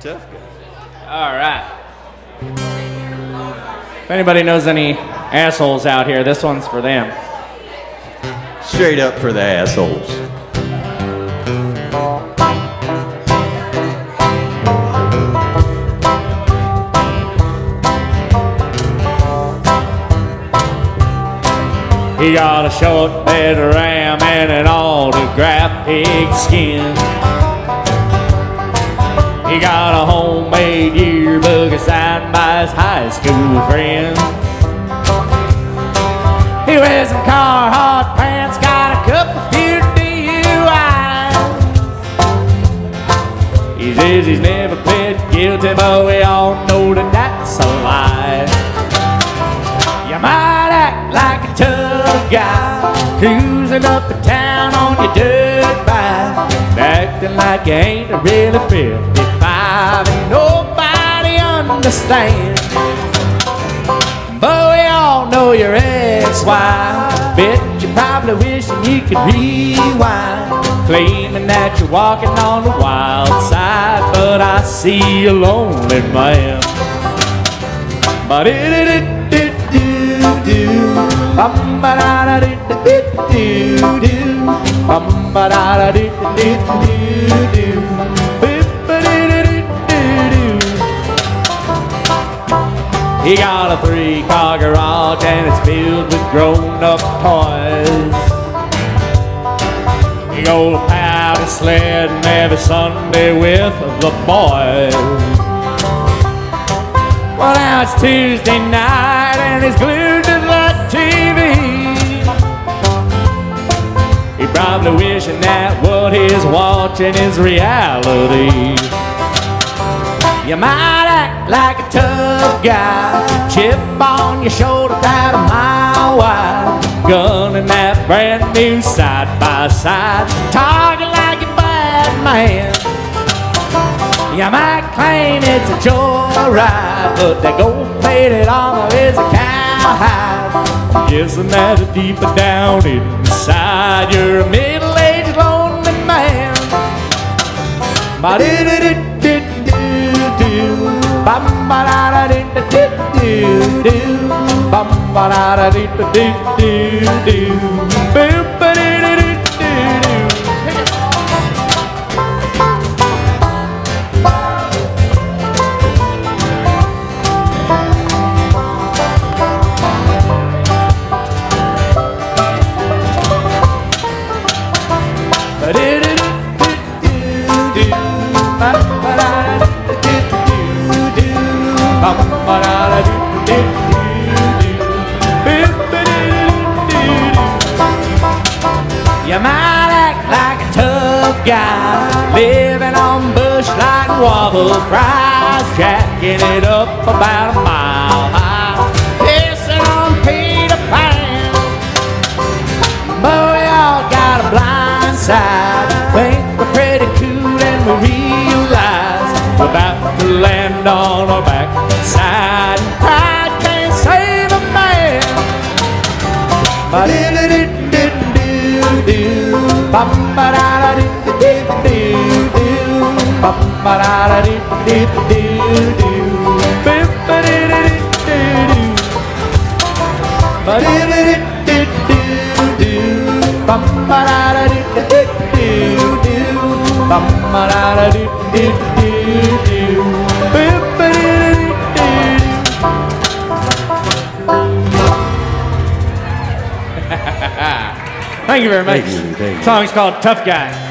Tough guy. All right. If anybody knows any assholes out here, this one's for them. Straight up for the assholes. He got a short bed ram and an autographed pig skin. He got a homemade yearbook signed by his high school friends. He wears some Carhartt pants, got a couple few DUIs. He says he's never pled guilty, but we all know that that's a lie. You might act like a tough guy, cruising up the town on your dirt bike, acting like you ain't a really 55 and nobody understands. But we all know your ex-wife. Bet you're probably wishing you could rewind, claiming that you're walking on the wild side. But I see a lonely man. But it it it do do bum ba da da do do do do bum ba da da do do do do He got a three-car garage and it's filled with grown-up toys. He goes powder sledding every Sunday with the boys. Well, now it's Tuesday night and he's glued to the TV. He probably wishing that what he's watching is reality. You might act like a tough guy, chip on your shoulder about a mile wide, gunning that brand new side by side, talking like a bad man. You might claim it's a joyride, but that gold plated armor is a cowhide. Guessing that deeper down inside, you're a middle aged lonely man. Bum ba da da do do do do bum ba da da do do do do boop You might act like a tough guy, living on Busch Light waffle fries, jacking it up about a mile high, pissing on Peter Pan. But we all got a blind side. Think we're pretty cool and we realize we're about to land on our backside. Pride can't save a man. But it it it do do bum ba da da do do do do bum ba da da do do do do ba but da da do do do do bum ba da da do do do do Ah. Thank you very much. Thank you, thank you. Song's called Tough Guy.